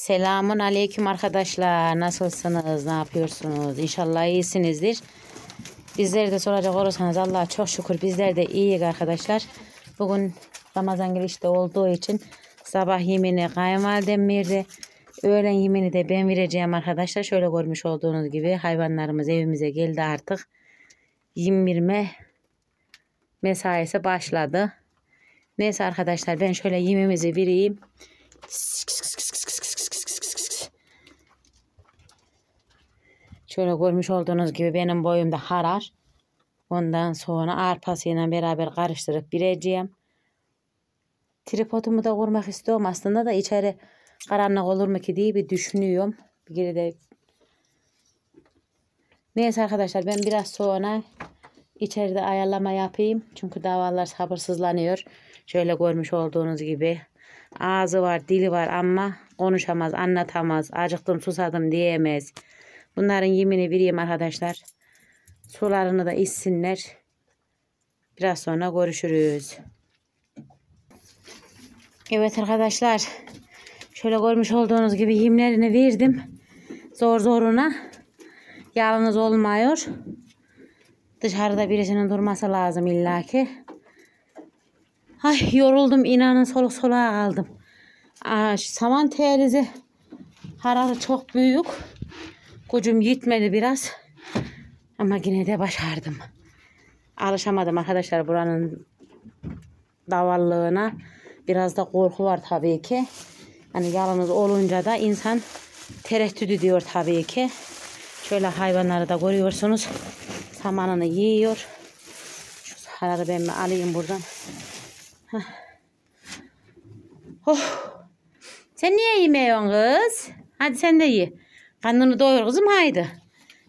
Selamun aleyküm arkadaşlar. Nasılsınız? Ne yapıyorsunuz? İnşallah iyisinizdir. Bizleri de soracak olursanız Allah'a çok şükür bizler de iyiyiz arkadaşlar. Bugün Ramazan girişte olduğu için sabah yemini kayınvalidem verdi. Öğlen yemini de ben vereceğim arkadaşlar. Şöyle görmüş olduğunuz gibi hayvanlarımız evimize geldi artık. Yem verme mesaisi başladı. Neyse arkadaşlar ben şöyle yemimizi vereyim. Şöyle görmüş olduğunuz gibi benim boyumda harar. Ondan sonra arpasıyla beraber karıştırıp bireceğim. Tripodumu da kurmak istiyorum aslında da içeri karanlık olur mu ki diye bir düşünüyorum. Bir kere de Neyse arkadaşlar ben biraz sonra içeride ayarlama yapayım. Çünkü davalar sabırsızlanıyor. Şöyle görmüş olduğunuz gibi. Ağzı var, dili var ama konuşamaz, anlatamaz. Acıktım, susadım diyemez. Bunların yemini vereyim arkadaşlar. Sularını da içsinler. Biraz sonra görüşürüz. Evet arkadaşlar. Şöyle görmüş olduğunuz gibi yemlerini verdim. Zor zoruna. Yalnız olmuyor. Dışarıda birisinin durması lazım illaki. Ay yoruldum inanın soluk soluğa kaldım. Aa, saman terizi hararı çok büyük. Gücüm yetmedi biraz. Ama yine de başardım. Alışamadım arkadaşlar buranın davallığına. Biraz da korku var tabii ki. Hani yalnız olunca da insan tereddüt ediyor tabii ki. Şöyle hayvanları da görüyorsunuz. Samanını yiyor. Şu hararı ben mi alayım buradan. Heh. Oh. Sen niye yemiyorsun kız? Hadi sen de ye. Karnını doyur kızım haydi.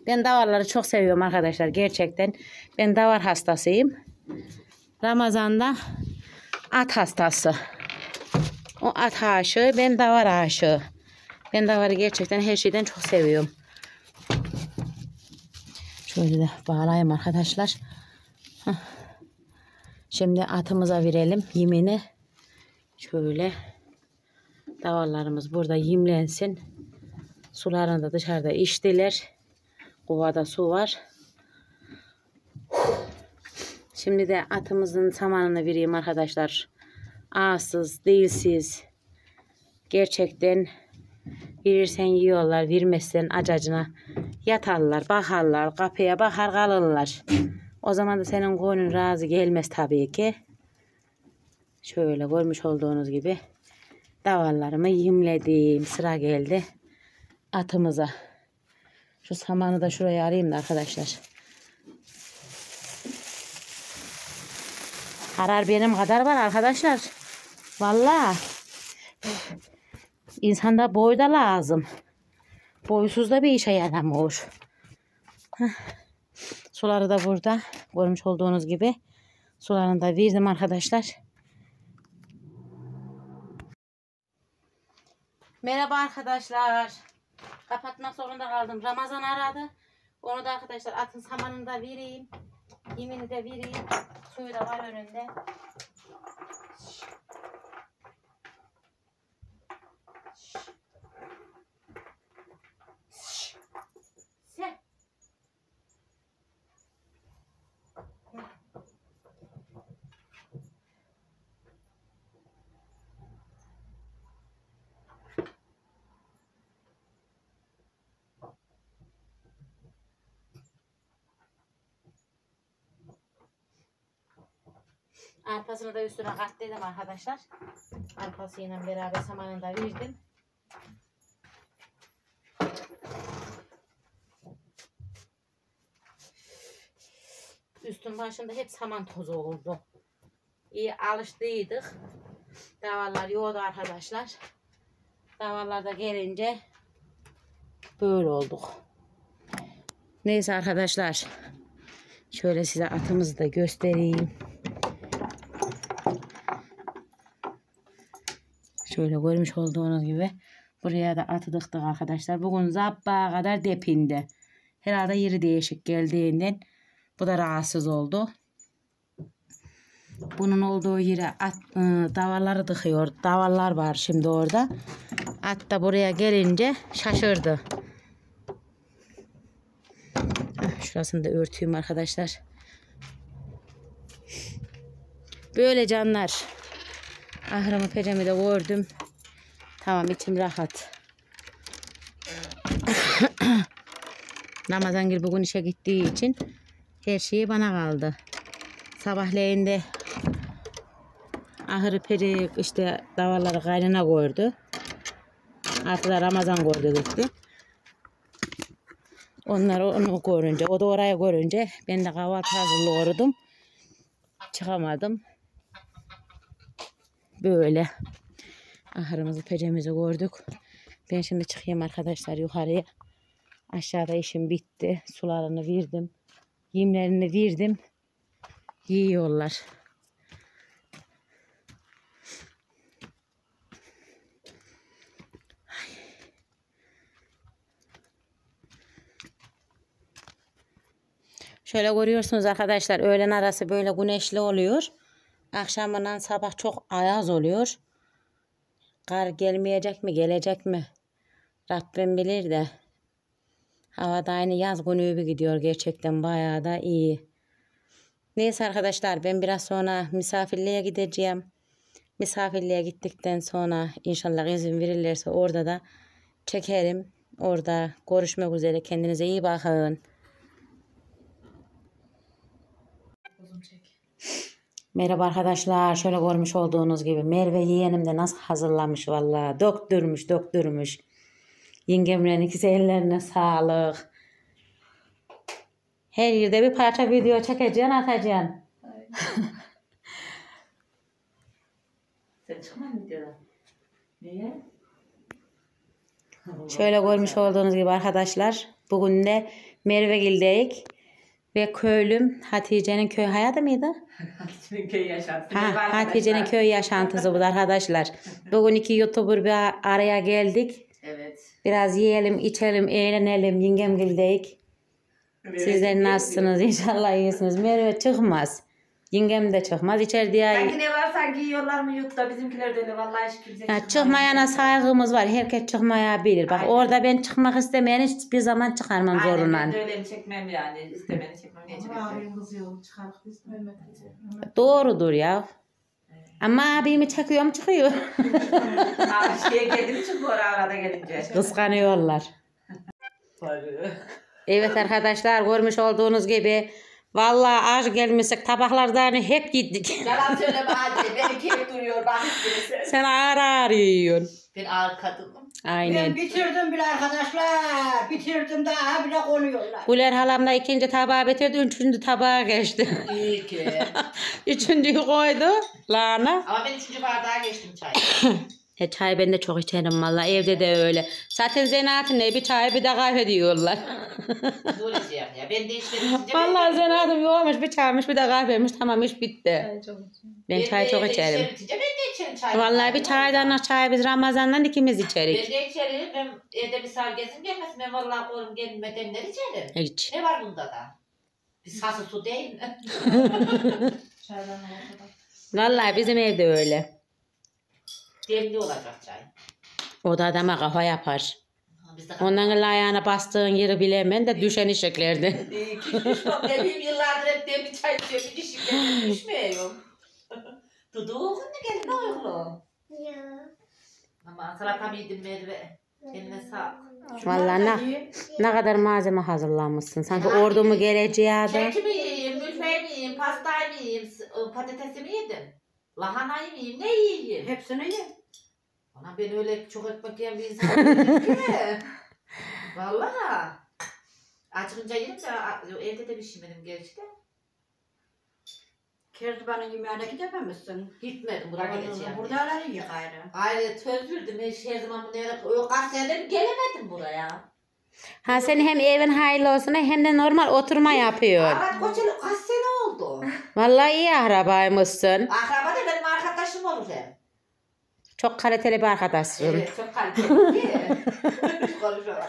Ben davarları çok seviyorum arkadaşlar gerçekten. Ben davar hastasıyım. Ramazan'da at hastası. O at aşığı ben davar aşığı. Ben davarı gerçekten her şeyden çok seviyorum. Şöyle de bağlayayım arkadaşlar. Şimdi atımıza verelim yemini. Şöyle davarlarımız burada yemlensin. Sularını da dışarıda içtiler. Kovada su var. Şimdi de atımızın samanını vereyim arkadaşlar. Ağsız, değilsiz. Gerçekten verirsen yiyorlar, vermezsen acacına yatarlar, bakarlar, kapıya bakar kalırlar. O zaman da senin koynun razı gelmez tabii ki. Şöyle görmüş olduğunuz gibi davarlarımı yemledim. Sıra geldi atımıza. Şu samanı da şuraya alayım da arkadaşlar. Harar benim kadar var arkadaşlar. Vallahi insanda boy da lazım. Boysuz da bir işe yaramıyor. Suları da burada. Görmüş olduğunuz gibi. Sularını da verdim arkadaşlar. Merhaba arkadaşlar. Kapatmak zorunda kaldım. Ramazan aradı. Onu da arkadaşlar atın samanını da vereyim. Yemini de vereyim. Suyu da var önünde. Arpasını da üstüne katladım arkadaşlar. Arpasıyla beraber samanını da verdim. Üstün başında hep saman tozu oldu. İyi alıştıydık. Davarlar yoğdu arkadaşlar. Davarlar da gelince böyle olduk. Neyse arkadaşlar. Şöyle size atımızı da göstereyim. Şöyle görmüş olduğunuz gibi buraya da atı dıktık arkadaşlar. Bugün zabbağa kadar depindi. Herhalde yeri değişik geldiğinden bu da rahatsız oldu. Bunun olduğu yere at, ıı, davarları dıkıyor. Davarlar var şimdi orada. At da buraya gelince şaşırdı. Heh, Şurasını da örtüyüm arkadaşlar. Böyle canlar. Ahırımı pecemi de gördüm. Tamam içim rahat. Ramazan Gül bugün işe gittiği için her şeyi bana kaldı. Sabahleyin de ahırı peri işte davarları kaynana koydu. Artık da Ramazan koydu gitti. Onlar onu görünce, o da oraya görünce ben de kahvaltı hazırlıyordum. Çıkamadım. Böyle. Ahırımızı, pecemizi gördük. Ben şimdi çıkayım arkadaşlar yukarıya. Aşağıda işim bitti. Sularını verdim. Yemlerini verdim. Yiyorlar. Şöyle görüyorsunuz arkadaşlar öğlen arası böyle güneşli oluyor. Akşamından sabah çok ayaz oluyor. Kar gelmeyecek mi gelecek mi? Rabbim bilir de. Havada aynı yaz günü gibi gidiyor gerçekten bayağı da iyi. Neyse arkadaşlar ben biraz sonra misafirliğe gideceğim. Misafirliğe gittikten sonra inşallah izin verirlerse orada da çekerim. Orada görüşmek üzere kendinize iyi bakın. Merhaba arkadaşlar. Şöyle görmüş olduğunuz gibi Merve yeğenim de nasıl hazırlamış vallahi. Döktürmüş, döktürmüş. Yengemlerin ikisi ellerine sağlık. Her yerde bir parça video çekeceksin, atacaksın. Sen? Niye? Şöyle görmüş olduğunuz gibi arkadaşlar. Bugün de Mervegil'deyiz. Ve köylüm Hatice'nin köy hayatı mıydı? Hatice'nin köy yaşantısı. Ha, Hatice'nin köy yaşantısı bu da arkadaşlar. Bugün iki YouTuber bir araya geldik. Evet. Biraz yiyelim, içelim, eğlenelim. Yengemgil'deyiz. Sizler nasılsınız? İnşallah iyisiniz. Merve çıkmaz. Yengem de çıkmaz. İçeride ya, Sanki ne var sanki yiyorlar mı yoksa bizimkiler de ne vallahi hiç kimse ya çıkmayana saygımız var. Herkes çıkmayabilir. Bak Aynen. orada ben çıkmak istemeyen hiçbir zaman çıkarmam Aynen zorundan. ben de öyle çekmem yani. İstemeni çekmem. Çekmem? Abim kızıyor çıkarık biz Mehmet. Doğrudur ya. Ama abimi çekiyorum çıkıyor. Abi şeye geldi mi çıkıyor arada gelince. Kıskanıyorlar. Evet arkadaşlar görmüş olduğunuz gibi vallahi aç gelmişsek tabaklardan hep gittik. Yalan söyleme hadi. Beni keyif duruyor bak. Sen ağır ağır yiyorsun. Ben ağır kadınım. Aynen. Ben bitirdim bile arkadaşlar. Bitirdim daha bile konuyorlar. Güler halam da ikinci tabağı bitirdi, üçüncü tabağa geçti. İyi ki. Üçüncüyü koydu lana. Ama ben üçüncü bardağa geçtim çay. E, çay ben de çok içerim valla evde de öyle. Zaten Zeynat'ın ne bir çay bir de kahve diyorlar. Yap ya. Ben de işte bitince Vallahi Zeynat'ım yoğurmuş bir çaymış bir de kahveymiş tamam iş bitti. Ben çay çok içerim. Ben de içerim çay. Vallahi bir çaydan çay biz Ramazan'dan ikimiz Ben içerik. de içerim. Ben evde misal gezim gelmesin. Ben vallahi korum gelme demler içerim. Hiç. Ne var bunda da? Bir sası su değil mi? Çaydan ortada. Vallahi bizim evde öyle. Demli olacak çay. O da adama kafa yapar. Biz de Ondan el ayağına bastığın yeri bilemem de düşen işeklerden. İyi ki düşmem. Ne bileyim yıllardır hep demli çay içiyorum. Bir düşmüyorum. Duduğun ne gelin oğlum? Ama salata yedim Merve. Eline sağlık. Vallahi ne, ne kadar malzeme hazırlanmışsın. Sanki ordu mu geleceği de. Keki mi yiyeyim, mülfeyi mi yiyeyim, pastayı mı yiyeyim, s- ı, patatesi mi yedim? Lahanayı mı yiyeyim, ne yiyeyim? Hepsini ye. Ana ben öyle çok ekmek yiyen bir insan değilim ki. Vallahi. Açınca yedim de a- evde de bir şey yemedim gerçi de. Kerdivanın yemeğine gidememişsin. Gitmedim buraya geleceğim. Burada arar iyi gayrı. Verdim. Ben her zaman bu nereye... O kaç senedir gelemedim buraya. Ha senin hem evin hayırlı olsun hem de normal oturma yapıyor. Arat Koçeli kaç sene oldu? Vallahi iyi arabaymışsın. Akraba da benim arkadaşım olur hem. Çok kaliteli bir arkadaşsın. Evet çok kaliteli.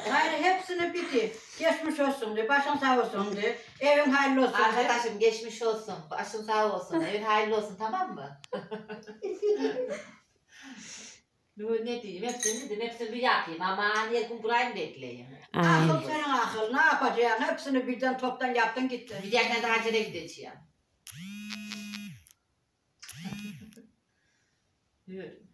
Gayrı hepsini bitti. Geçmiş olsun diye, başın sağ olsun diye, evin hayırlı olsun. Arkadaşım geçmiş olsun. Başın sağ olsun. Evin hayırlı olsun tamam mı? Ne ne diyeyim hepsini dedim hepsini bir yapayım ama niye gün burayı bekleyeyim. Aynen. Akıl senin akıl. Ne yapacaksın? Hepsini birden toptan yaptın gittin. Bir dakika daha acele gideceğim. Yürü.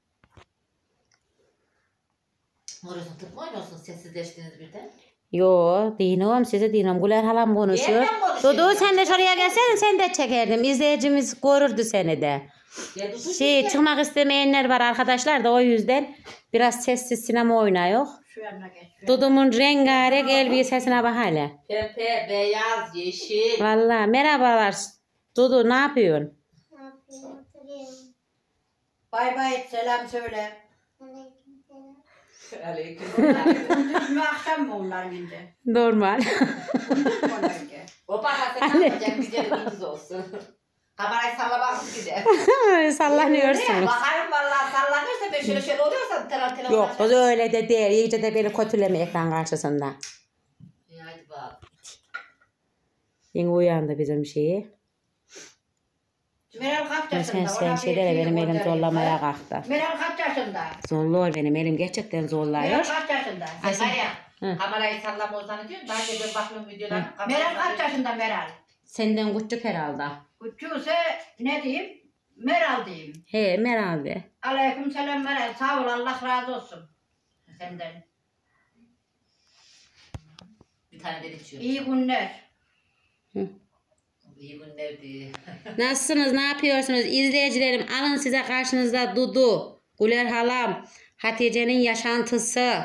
Orası tık mı oynuyorsun sessizleştiniz birden? Yo dinom size dinom. Güler halam konuşuyor. Nereden konuşuyor Dudu sen de şuraya gelseydin sen de çekerdim. İzleyicimiz görürdü seni de. Ya dur, Şey dur. çıkmak istemeyenler var arkadaşlar da o yüzden biraz sessiz sinema oynuyor. Şu yanına geç. şu Dudumun rengarenk elbisesine bak hele. Pembe, beyaz, yeşil. Valla merhabalar. Dudu ne yapıyorsun? Bay bay selam söyle. Aleyküm. Gündüz mü akşam mı onların indi? Normal. O ne yapacaksın güzel gündüz olsun. Kamerayı salla bakıp gider. Sallanıyorsunuz. Bakarım vallahi sallanıyorsa ben şöyle şöyle oluyorsa telefon telefon Yok kız öyle de değil. İyice de beni kötüleme ekran karşısında. İyi hadi bak. Yine uyandı bizim şeyi. Meral kaç Sen, bir şeylere şey benim elim zorlamaya kalktı. Meral kaç yaşında? Zorluyor benim elim gerçekten Meral zorluyor. kaç yaşında? Sen var ya Hı. kamerayı sallama olsanı diyorum. Ben de ben bakıyorum videolarına. kamerayı Meral kaç yaşında Meral? Senden küçük herhalde. Uçuyorsa ne diyeyim? Meral diyeyim. He herhalde. Aleyküm selam Meral. Sağ ol Allah razı olsun. Senden. Bir tane de içiyor. İyi günler. İyi günler diye. Nasılsınız? Ne yapıyorsunuz? İzleyicilerim alın size karşınızda Dudu, Güler Halam, Hatice'nin yaşantısı.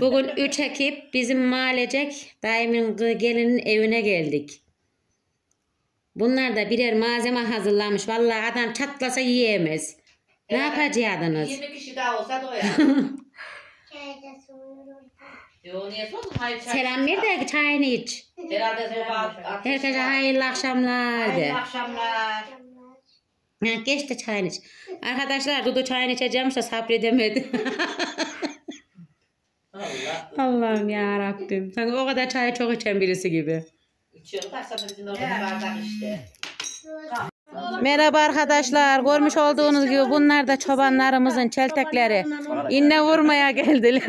Bugün 3 ekip bizim mahallecek daimin gelinin evine geldik. Bunlar da birer malzeme hazırlamış. Vallahi adam çatlasa yiyemez. Ne Evet. yapacaksınız? 20 kişi daha olsa doyar. Yo niye sordun? Hayır çay. Selam ver de çayını iç. Herhalde soba at- Herkese hayırlı akşamlar de. Hayırlı akşamlar. Ha, geç de çayını iç. Arkadaşlar Dudu çayını içeceğim de sabredemedi. Allah. Allah'ım ya Rabbim. Sanki o kadar çay çok içen birisi gibi. İçiyorum da sana bizim orada bir bardak işte. Merhaba arkadaşlar. Görmüş olduğunuz gibi bunlar da çobanlarımızın çeltekleri. İnne vurmaya geldiler.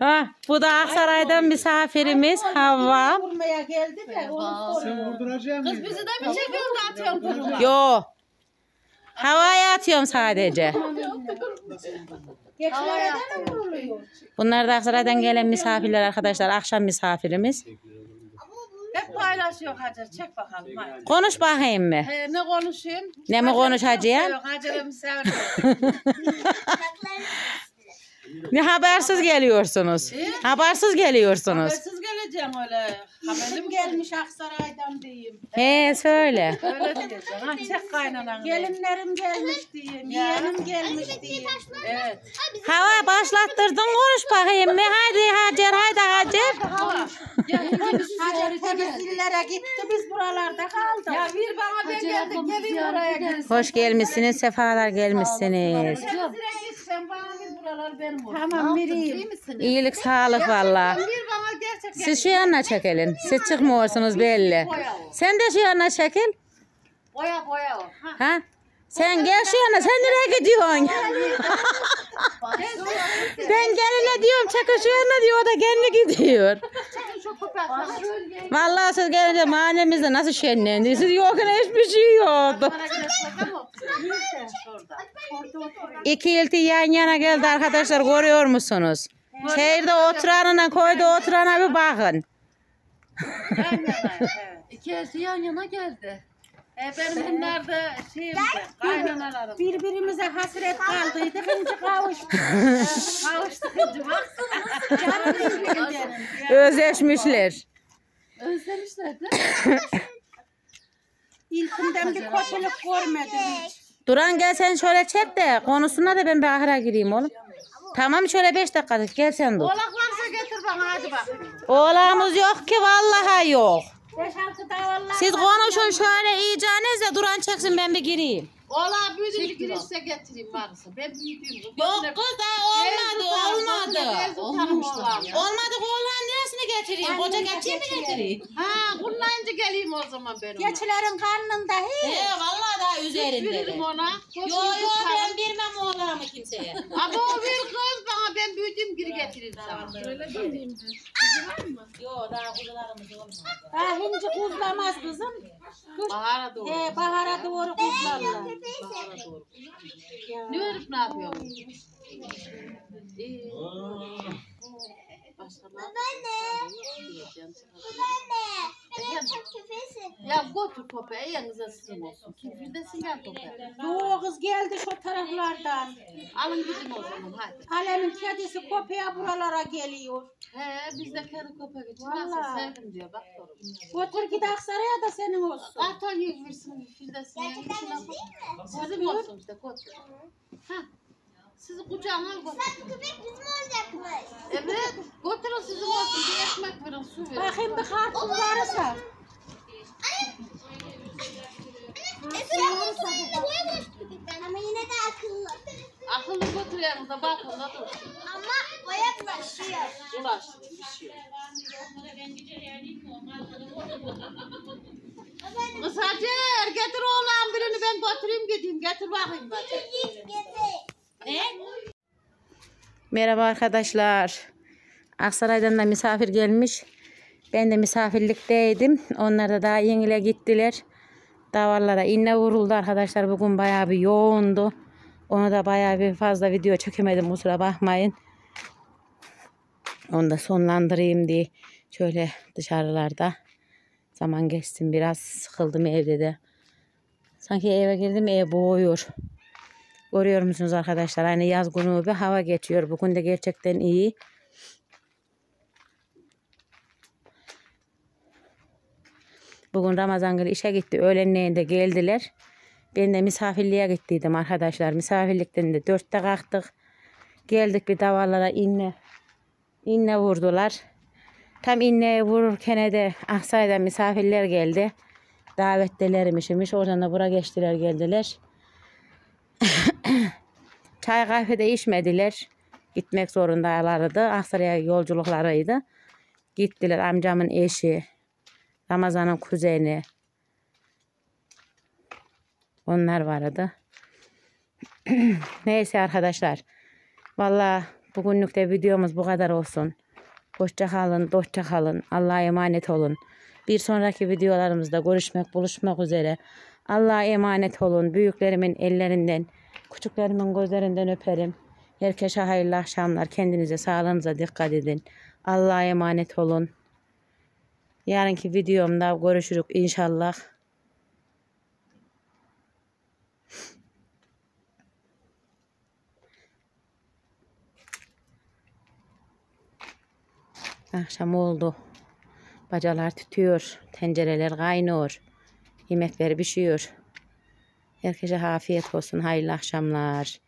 ha, bu da Aksaray'dan misafirimiz Havva. Vurmaya geldi de onu soruyor. Kız bizi de mi çekiyorsun da atıyorsun duruma? Yo. Havaya atıyorum sadece. Geçilere de mi vuruluyor? Bunlar da Aksaray'dan gelen misafirler arkadaşlar. Akşam misafirimiz. Hep paylaşıyor Hacer. Çek bakalım hadi. Konuş bakayım mı? Ee, ne konuşayım? Ne mi konuşacağım? Hacer'imi seviyorum. Ne habersiz geliyorsunuz? Habersiz geliyorsunuz. Habersiz geleceğim öyle. Haberim gelmiş Aksaray'dan diyeyim. He söyle. Öyle diyeceğim. Ha, çek kaynanan. Gelinlerim gelmiş diyeyim. Yeğenim gelmiş diyeyim. Evet. Hava başlattırdın konuş bakayım mı? Hadi Hacer haydi Hacer. Hava. Temizliklere gitti. Biz buralarda kaldık. Ya bir bana ben geldik. Gelin gelin. Hoş gelmişsiniz, sefalar gelmişsiniz. Sen bana buralar benim olsun. Tamam vereyim. İyilik, sağlık valla. Bir bana gerçekten Siz şu yanına çekilin. Siz çıkmıyorsunuz belli. Sen de şu yanına çekil. boya boya o. Ha. Ha? Sen gel şu yana. Sen nereye gidiyorsun? ben geline diyorum çekil şu yana diyor. O da kendi gidiyor. Vallahi siz gelince mahallemizde nasıl şenlendi. Siz yokken hiçbir şey yoktu. İki ilti yan yana geldi arkadaşlar görüyor musunuz? Şehirde oturanına koyda oturana bir bakın. İki elsi yan yana geldi. E benim bunlarda şeyimde, kaynanalarım. Birbirimize hasret kaldıydık, ince kavuştuk. kavuştuk baksana. Özleşmişler. Özlemişler değil mi? İlkimden bir kötülük görmedim hiç. Duran gel sen şöyle çek de konusuna da ben bir ahıra gireyim oğlum. Tamam şöyle beş dakikalık gel sen dur. Oğlak varsa getir bana hadi bakayım. Oğlağımız yok ki vallahi yok. Siz konuşun şöyle iyiceniz de Duran çeksin ben bir gireyim. Oğlak büyüdüğünü girişte getireyim varsa. Ben büyüdüğüm. Yok kız daha olmadı olmadı. Olmadı. Olmadı oğlan neresini getireyim? Koca geçeyim mi getireyim? Ha kullanınca geleyim o zaman ben ona. Geçilerin karnında He hiç. vallahi daha üzerinde. Veririm ona. Yo yo ben vermem oğlanı kimseye. Ama o bir kız bana ben büyüdüm geri getiririm sana. Öyle değil Yo daha kuzularımız olmadı. Ha hinci kuzlamaz kızım. Bahara doğru. He bahara doğru kuzlarlar. Bahara doğru. Ne örüp ne yapıyorsun? İyi. Yapıyorsun? Ya götür köpeği yanınıza sizin olsun. Kifirdesin ya köpeği. Doğu kız geldi şu taraflardan. Alın gidin o zaman hadi. Alemin kedisi köpeğe buralara geliyor. He biz de kendi köpek için nasıl sevdim diyor bak torun. Götür git Aksaray'a da senin olsun. Ata yiyirsin fildesin ya içine koy. Sizin olsun işte götür. Ha. Sizi kucağına al götür. Evet götürün sizin olsun. Bir ekmek verin su verin. Bakayım bir kartın varsa. Ama yine de akıllı. Akıllı götür yanınıza bakın da dursun. Ama boya bulaşıyor. Ulaştı bir şey. Kız Hacer getir oğlan birini ben götüreyim gideyim. Getir bakayım Hacer. Git gezi. Merhaba arkadaşlar. Aksaray'dan da misafir gelmiş. Ben de misafirlikteydim. Onlar da daha yengile gittiler. Davarlara inne vuruldu arkadaşlar. Bugün bayağı bir yoğundu. Onu da bayağı bir fazla video çekemedim kusura bakmayın. Onu da sonlandırayım diye şöyle dışarılarda zaman geçsin biraz sıkıldım evde de. Sanki eve girdim ev boğuyor. Görüyor musunuz arkadaşlar? Hani yaz günü bir hava geçiyor. Bugün de gerçekten iyi. Bugün Ramazan günü işe gitti. Öğlenleyin de geldiler. Ben de misafirliğe gittiydim arkadaşlar. Misafirlikten de dörtte kalktık. Geldik bir davarlara inne. inne vurdular. Tam inneye vururken de Aksaray'dan misafirler geldi. Davetlilermişmiş. Oradan da bura geçtiler geldiler. Çay kahve de içmediler. Gitmek zorundalardı. Aksaray'a yolculuklarıydı. Gittiler amcamın eşi. Ramazan'ın kuzeni. Onlar vardı. Neyse arkadaşlar. Valla bugünlük de videomuz bu kadar olsun. Hoşça kalın, dostça kalın. Allah'a emanet olun. Bir sonraki videolarımızda görüşmek, buluşmak üzere. Allah'a emanet olun. Büyüklerimin ellerinden, küçüklerimin gözlerinden öperim. Herkese hayırlı akşamlar. Kendinize, sağlığınıza dikkat edin. Allah'a emanet olun. Yarınki videomda görüşürük inşallah. Akşam oldu. Bacalar tütüyor. Tencereler kaynıyor. Yemekler pişiyor. Herkese afiyet olsun. Hayırlı akşamlar.